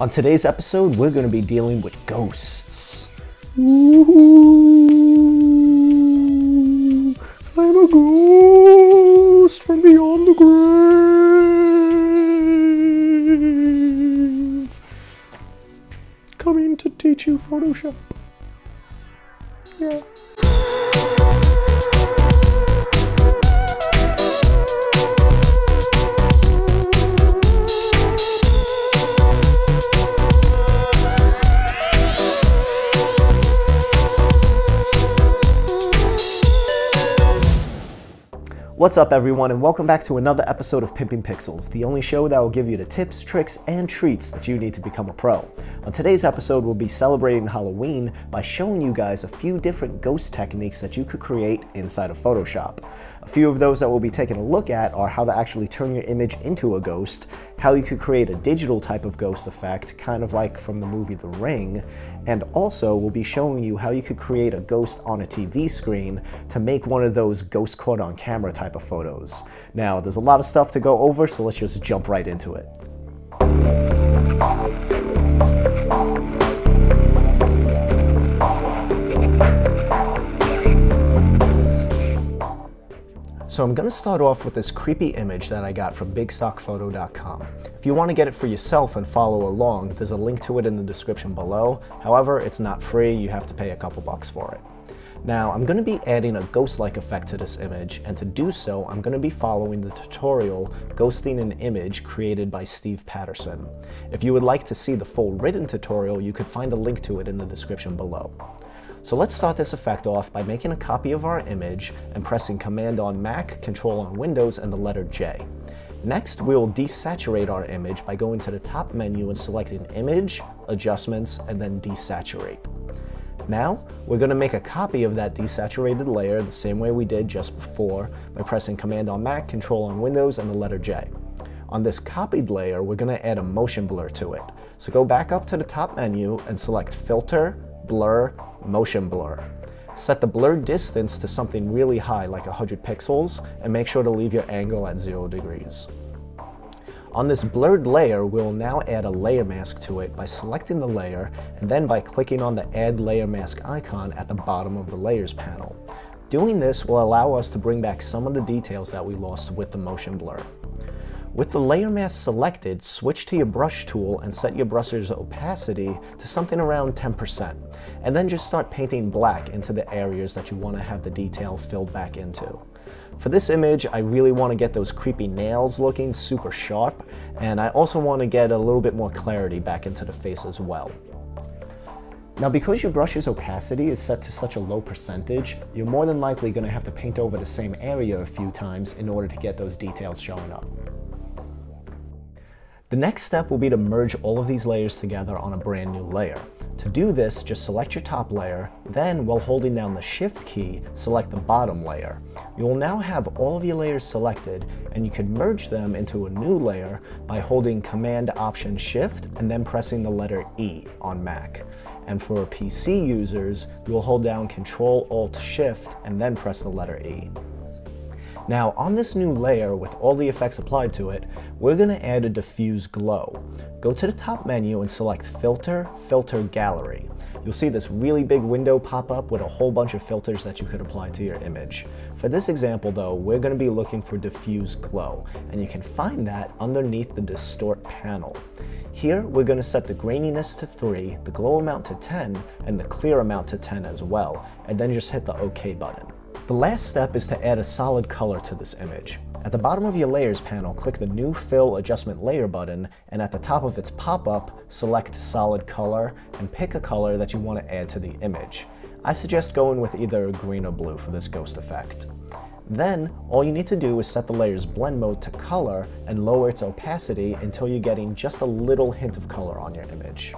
On today's episode, we're going to be dealing with ghosts. Ooh, I'm a ghost from beyond the grave. Coming to teach you Photoshop. Yeah. What's up, everyone, and welcome back to another episode of Pimping Pixels, the only show that will give you the tips, tricks, and treats that you need to become a pro. On today's episode, we'll be celebrating Halloween by showing you guys a few different ghost techniques that you could create inside of Photoshop. A few of those that we'll be taking a look at are how to actually turn your image into a ghost, how you could create a digital type of ghost effect, kind of like from the movie The Ring, and also we'll be showing you how you could create a ghost on a TV screen to make one of those ghost caught on camera type of photos. Now, there's a lot of stuff to go over, so let's just jump right into it. So I'm gonna start off with this creepy image that I got from bigstockphoto.com. If you wanna get it for yourself and follow along, there's a link to it in the description below. However, it's not free, you have to pay a couple bucks for it. Now, I'm gonna be adding a ghost-like effect to this image, and to do so, I'm gonna be following the tutorial Ghosting an Image created by Steve Patterson. If you would like to see the full written tutorial, you could find a link to it in the description below. So let's start this effect off by making a copy of our image and pressing Command on Mac, Control on Windows, and the letter J. Next, we will desaturate our image by going to the top menu and selecting Image, Adjustments, and then Desaturate. Now, we're going to make a copy of that desaturated layer the same way we did just before by pressing Command on Mac, Control on Windows, and the letter J. On this copied layer, we're going to add a motion blur to it. So go back up to the top menu and select Filter, Blur, Motion Blur. Set the blur distance to something really high like 100 pixels and make sure to leave your angle at 0 degrees. On this blurred layer, we'll now add a layer mask to it by selecting the layer and then by clicking on the Add Layer Mask icon at the bottom of the Layers panel. Doing this will allow us to bring back some of the details that we lost with the motion blur. With the layer mask selected, switch to your brush tool and set your brush's opacity to something around 10%, and then just start painting black into the areas that you want to have the detail filled back into. For this image, I really want to get those creepy nails looking super sharp, and I also want to get a little bit more clarity back into the face as well. Now because your brush's opacity is set to such a low percentage, you're more than likely going to have to paint over the same area a few times in order to get those details showing up. The next step will be to merge all of these layers together on a brand new layer. To do this, just select your top layer, then while holding down the Shift key, select the bottom layer. You will now have all of your layers selected and you can merge them into a new layer by holding Command Option Shift and then pressing the letter E on Mac. And for PC users, you will hold down Control Alt Shift and then press the letter E. Now on this new layer with all the effects applied to it, we're going to add a diffuse glow. Go to the top menu and select Filter, Filter Gallery. You'll see this really big window pop up with a whole bunch of filters that you could apply to your image. For this example though, we're going to be looking for diffuse glow, and you can find that underneath the distort panel. Here, we're going to set the graininess to 3, the glow amount to 10, and the clear amount to 10 as well, and then just hit the OK button. The last step is to add a solid color to this image. At the bottom of your Layers panel, click the New Fill Adjustment Layer button, and at the top of its pop-up, select Solid Color, and pick a color that you want to add to the image. I suggest going with either green or blue for this ghost effect. Then, all you need to do is set the layer's blend mode to color and lower its opacity until you're getting just a little hint of color on your image.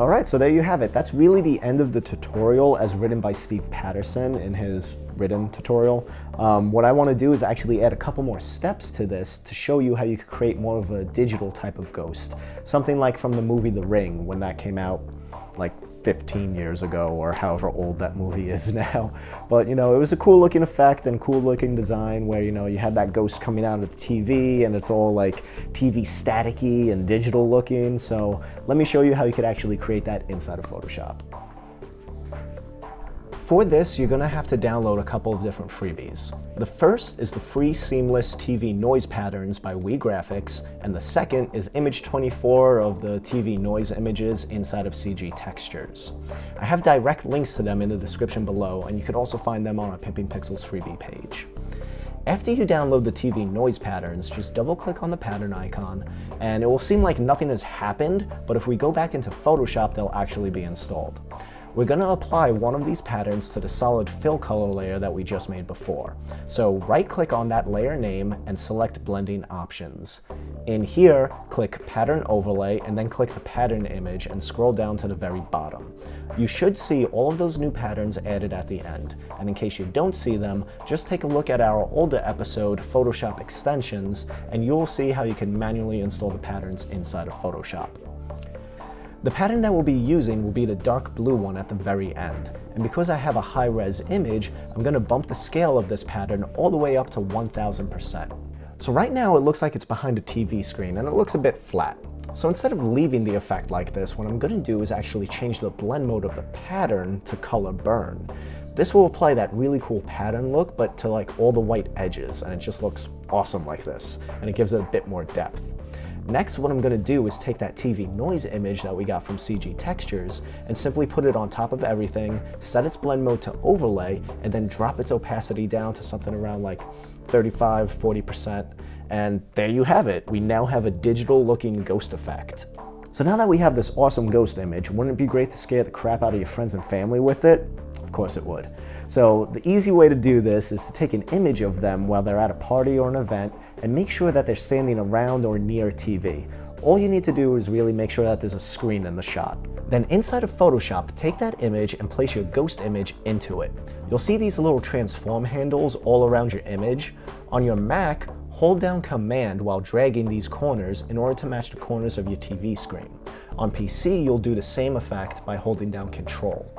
All right, so there you have it. That's really the end of the tutorial as written by Steve Patterson in his written tutorial. Um, what I want to do is actually add a couple more steps to this to show you how you could create more of a digital type of ghost. Something like from the movie The Ring when that came out like 15 years ago or however old that movie is now. But you know, it was a cool looking effect and cool looking design where you know you had that ghost coming out of the TV and it's all like TV staticky and digital looking. So let me show you how you could actually create that inside of Photoshop. For this, you're gonna have to download a couple of different freebies. The first is the free seamless TV noise patterns by We Graphics, and the second is image 24 of the TV noise images inside of CG Textures. I have direct links to them in the description below, and you can also find them on our Pimping Pixels freebie page. After you download the TV noise patterns, just double click on the pattern icon and it will seem like nothing has happened, but if we go back into Photoshop, they'll actually be installed. We're going to apply one of these patterns to the solid fill color layer that we just made before. So right click on that layer name and select blending options. In here, click pattern overlay and then click the pattern image and scroll down to the very bottom. You should see all of those new patterns added at the end. And in case you don't see them, just take a look at our older episode, Photoshop Extensions, and you'll see how you can manually install the patterns inside of Photoshop. The pattern that we'll be using will be the dark blue one at the very end. And because I have a high-res image, I'm going to bump the scale of this pattern all the way up to 1000%. So right now it looks like it's behind a TV screen and it looks a bit flat. So instead of leaving the effect like this, what I'm going to do is actually change the blend mode of the pattern to color burn. This will apply that really cool pattern look, but to like all the white edges, and it just looks awesome like this, and it gives it a bit more depth. Next, what I'm gonna do is take that TV noise image that we got from CG Textures and simply put it on top of everything, set its blend mode to overlay, and then drop its opacity down to something around like 35, 40%. And there you have it. We now have a digital looking ghost effect. So now that we have this awesome ghost image, wouldn't it be great to scare the crap out of your friends and family with it? Of course it would. So the easy way to do this is to take an image of them while they're at a party or an event and make sure that they're standing around or near a TV. All you need to do is really make sure that there's a screen in the shot. Then inside of Photoshop, take that image and place your ghost image into it. You'll see these little transform handles all around your image. On your Mac, hold down Command while dragging these corners in order to match the corners of your TV screen. On PC, you'll do the same effect by holding down Control.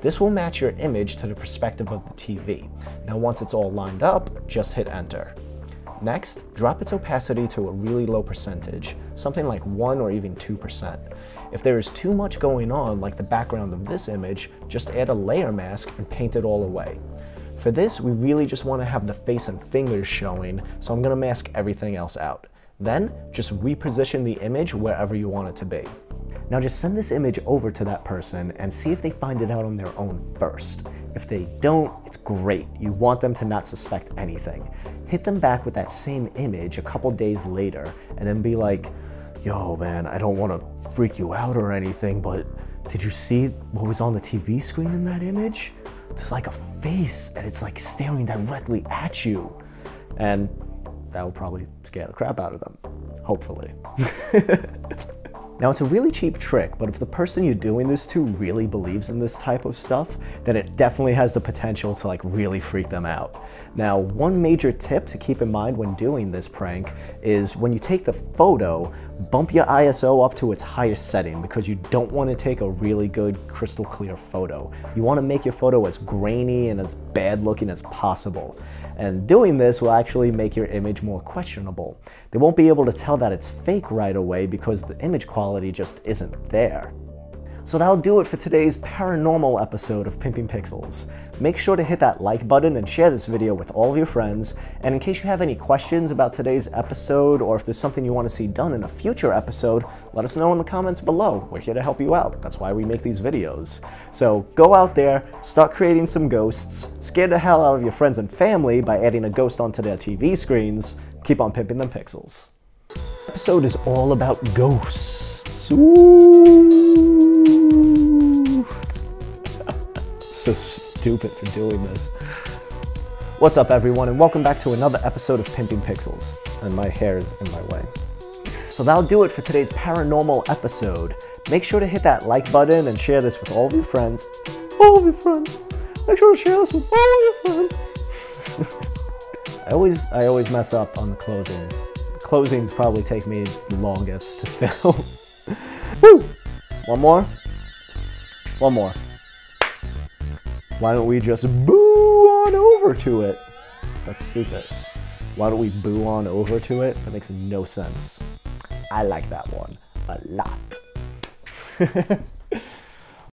This will match your image to the perspective of the TV. Now once it's all lined up, just hit enter. Next, drop its opacity to a really low percentage, something like 1 or even 2%. If there is too much going on, like the background of this image, just add a layer mask and paint it all away. For this, we really just want to have the face and fingers showing, so I'm going to mask everything else out. Then, just reposition the image wherever you want it to be. Now just send this image over to that person and see if they find it out on their own first. If they don't, it's great. You want them to not suspect anything. Hit them back with that same image a couple days later and then be like, yo man, I don't want to freak you out or anything, but did you see what was on the TV screen in that image? It's like a face and it's like staring directly at you. And that will probably scare the crap out of them, hopefully. Now it's a really cheap trick, but if the person you're doing this to really believes in this type of stuff, then it definitely has the potential to like really freak them out. Now, one major tip to keep in mind when doing this prank is when you take the photo, bump your ISO up to its highest setting because you don't want to take a really good crystal clear photo. You want to make your photo as grainy and as bad looking as possible. And doing this will actually make your image more questionable. They won't be able to tell that it's fake right away because the image quality just isn't there. So that'll do it for today's paranormal episode of Pimping Pixels. Make sure to hit that like button and share this video with all of your friends. And in case you have any questions about today's episode or if there's something you want to see done in a future episode, let us know in the comments below. We're here to help you out. That's why we make these videos. So go out there, start creating some ghosts, scare the hell out of your friends and family by adding a ghost onto their TV screens. Keep on pimping them pixels. episode is all about ghosts. So stupid for doing this. What's up everyone and welcome back to another episode of Pimping Pixels. And my hair is in my way. So that'll do it for today's paranormal episode. Make sure to hit that like button and share this with all of your friends. All of your friends. Make sure to share this with all of your friends. I always I always mess up on the closings. Closings probably take me the longest to film. Woo! One more. One more. Why don't we just boo on over to it? That's stupid. Why don't we boo on over to it? That makes no sense. I like that one a lot.